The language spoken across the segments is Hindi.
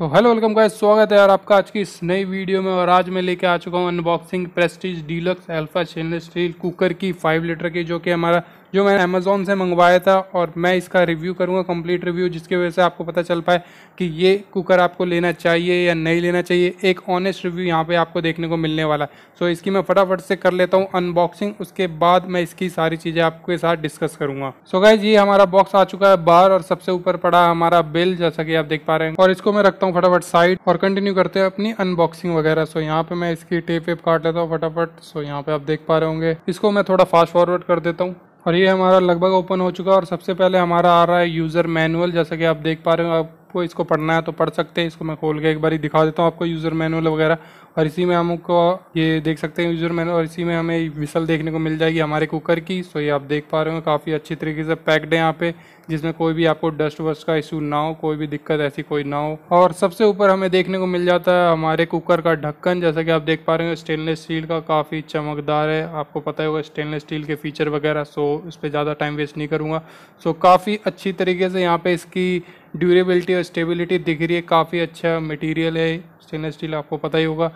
तो हेलो, वेलकम गाइस, स्वागत है यार आपका आज की इस नई वीडियो में। और आज मैं लेके आ चुका हूँ unboxing Prestige Deluxe Alpha stainless steel cooker की फाइव लीटर की, जो कि हमारा जो मैंने अमेज़ोन से मंगवाया था और मैं इसका रिव्यू करूँगा कंप्लीट रिव्यू जिसकी वजह से आपको पता चल पाए कि ये कुकर आपको लेना चाहिए या नहीं लेना चाहिए। एक ऑनेस्ट रिव्यू यहाँ पे आपको देखने को मिलने वाला। है सो इसकी मैं फटाफट से कर लेता हूँ अनबॉक्सिंग उसके बाद मैं इसकी सारी चीज़ें आपके साथ डिस्कस करूँगा। सो गाइज़ ये हमारा बॉक्स आ चुका है बाहर और सबसे ऊपर पड़ा हमारा बिल जैसा कि आप देख पा रहे हैं। और इसको मैं रखता हूँ फटाफट साइड और कंटिन्यू करते हैं अपनी अनबॉक्सिंग वगैरह। सो यहाँ पे मैं इसकी टेप वेप काट लेता हूँ फटाफट। सो यहाँ पे आप देख पा रहे होंगे। इसको मैं थोड़ा फास्ट फॉरवर्ड कर देता हूँ। और ये हमारा लगभग ओपन हो चुका है और सबसे पहले हमारा आ रहा है यूज़र मैनुअल, जैसा कि आप देख पा रहे हो, आपको इसको पढ़ना है तो पढ़ सकते हैं, इसको मैं खोल के एक बार दिखा देता हूँ आपको यूज़र मैनुअल वगैरह। और इसी में हमको ये देख सकते हैं यूज़र मैनुअल और इसी में हमें विसल देखने को मिल जाएगी हमारे कुकर की। सो ये आप देख पा रहे हो काफ़ी अच्छी तरीके से पैक्ड है यहाँ पे, जिसमें कोई भी आपको डस्ट वस्ट का इशू ना हो, कोई भी दिक्कत ऐसी कोई ना हो। और सबसे ऊपर हमें देखने को मिल जाता है हमारे कुकर का ढक्कन। जैसा कि आप देख पा रहे हो स्टेनलेस स्टील का काफ़ी चमकदार है। आपको पता होगा स्टेनलेस स्टील के फीचर वगैरह सो इस पर ज़्यादा टाइम वेस्ट नहीं करूँगा। सो काफ़ी अच्छी तरीके से यहाँ पर इसकी ड्यूरेबिलिटी और स्टेबिलिटी दिख रही है, काफ़ी अच्छा मटीरियल है स्टेनलेस स्टील आपको पता ही होगा।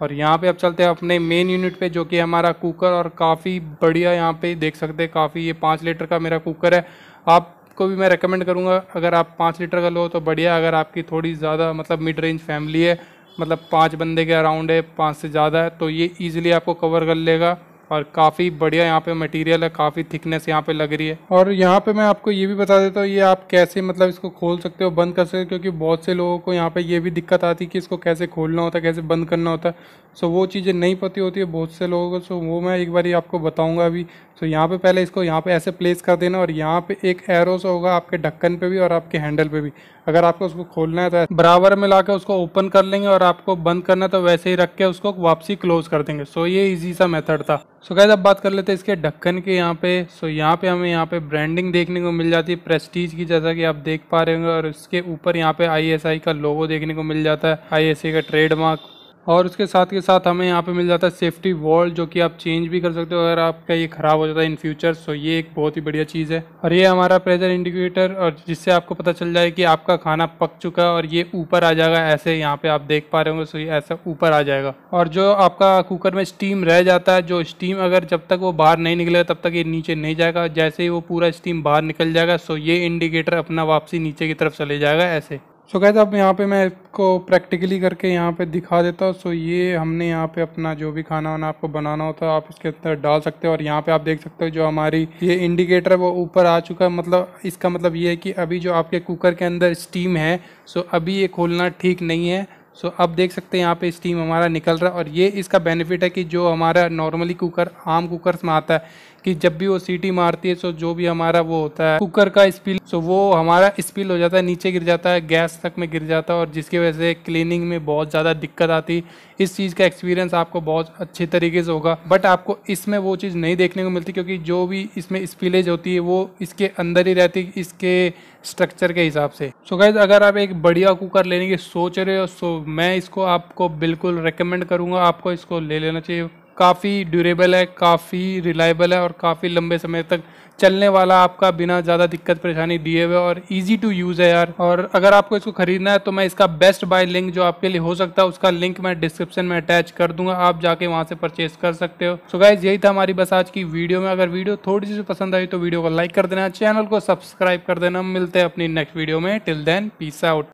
और यहाँ पे अब चलते हैं अपने मेन यूनिट पे, जो कि हमारा कुकर और काफ़ी बढ़िया यहाँ पे देख सकते हैं, काफ़ी ये पाँच लीटर का मेरा कुकर है। आपको भी मैं रेकमेंड करूँगा, अगर आप पाँच लीटर का लो तो बढ़िया, अगर आपकी थोड़ी ज़्यादा मतलब मिड रेंज फैमिली है मतलब पाँच बंदे के अराउंड है, पाँच से ज़्यादा है तो ये ईजिली आपको कवर कर लेगा। और काफ़ी बढ़िया यहाँ पे मटेरियल है, काफ़ी थिकनेस यहाँ पे लग रही है। और यहाँ पे मैं आपको ये भी बता देता हूँ, ये आप कैसे मतलब इसको खोल सकते हो, बंद कर सकते हो, क्योंकि बहुत से लोगों को यहाँ पे ये भी दिक्कत आती है कि इसको कैसे खोलना होता है, कैसे बंद करना होता है। सो वो चीज़ें नहीं पती होती है बहुत से लोगों को सो वो मैं एक बार आपको बताऊँगा अभी। सो यहाँ पे पहले इसको यहाँ पे ऐसे प्लेस कर देना और यहाँ पे एक एरोस होगा आपके ढक्कन पे भी और आपके हैंडल पे भी। अगर आपको उसको खोलना है तो बराबर में ला उसको ओपन कर लेंगे और आपको बंद करना है तो वैसे ही रख के उसको वापसी क्लोज कर देंगे। सो ये ईजी सा मेथड था। सो कैसे अब बात कर लेते हैं इसके ढक्कन के यहाँ पे। सो so, यहाँ पे हमें यहाँ पे ब्रांडिंग देखने को मिल जाती है प्रेस्टीज की जैसा कि आप देख पा रहे होंगे और इसके ऊपर यहाँ पे आईएसआई का लोगो देखने को मिल जाता है आईएसआई का ट्रेडमार्क और उसके साथ के साथ हमें यहाँ पे मिल जाता है सेफ्टी वॉल जो कि आप चेंज भी कर सकते हो अगर आपका ये ख़राब हो जाता है इन फ्यूचर सो ये एक बहुत ही बढ़िया चीज़ है। और ये हमारा प्रेशर इंडिकेटर और जिससे आपको पता चल जाए कि आपका खाना पक चुका है और ये ऊपर आ जाएगा, ऐसे यहाँ पे आप देख पा रहे होंगे सो ये ऐसा ऊपर आ जाएगा। और जो आपका कुकर में स्टीम रह जाता है, जो स्टीम अगर जब तक वो बाहर नहीं निकलेगा, तब तक ये नीचे नहीं जाएगा। जैसे ही वो पूरा स्टीम बाहर निकल जाएगा सो ये इंडिकेटर अपना वापसी नीचे की तरफ़ चले जाएगा, ऐसे। सो so, कहते अब यहाँ पे मैं इसको प्रैक्टिकली करके यहाँ पे दिखा देता हूँ। सो ये हमने यहाँ पे अपना जो भी खाना वाना आपको बनाना होता है आप इसके अंदर डाल सकते हो। और यहाँ पे आप देख सकते हो जो हमारी ये इंडिकेटर है वो ऊपर आ चुका है। मतलब इसका मतलब ये है कि अभी जो आपके कुकर के अंदर स्टीम है सो अभी ये खोलना ठीक नहीं है। सो so, अब देख सकते हैं यहाँ पे स्टीम हमारा निकल रहा है। और ये इसका बेनिफिट है कि जो हमारा नॉर्मली कुकर आम कुकर में आता है कि जब भी वो सीटी मारती है तो जो भी हमारा वो होता है कुकर का स्पिल तो वो हमारा स्पिल हो जाता है, नीचे गिर जाता है गैस तक में गिर जाता है, और जिसकी वजह से क्लीनिंग में बहुत ज़्यादा दिक्कत आती। इस चीज़ का एक्सपीरियंस आपको बहुत अच्छे तरीके से होगा। बट आपको इसमें वो चीज़ नहीं देखने को मिलती, क्योंकि जो भी इसमें स्पिलेज होती है, वो इसके अंदर ही रहती, इसके स्ट्रक्चर के हिसाब से। सो so गैस अगर आप एक बढ़िया कुकर लेने की सोच रहे हो सो मैं इसको आपको बिल्कुल रिकमेंड करूँगा, आपको इसको ले लेना चाहिए। काफ़ी ड्यूरेबल है, काफ़ी रिलायबल है और काफ़ी लंबे समय तक चलने वाला आपका बिना ज़्यादा दिक्कत परेशानी दिए हुए और इजी टू यूज़ है यार। और अगर आपको इसको खरीदना है तो मैं इसका बेस्ट बाय लिंक जो आपके लिए हो सकता है, उसका लिंक मैं डिस्क्रिप्शन में अटैच कर दूँगा। आप जाके वहाँ से परचेज कर सकते हो। सो गाइज़ यही था हमारी बस आज की वीडियो में। अगर वीडियो थोड़ी सी पसंद आई तो वीडियो को लाइक कर देना चैनल को सब्सक्राइब कर देना। मिलते हैं अपनी नेक्स्ट वीडियो में। Till then peace out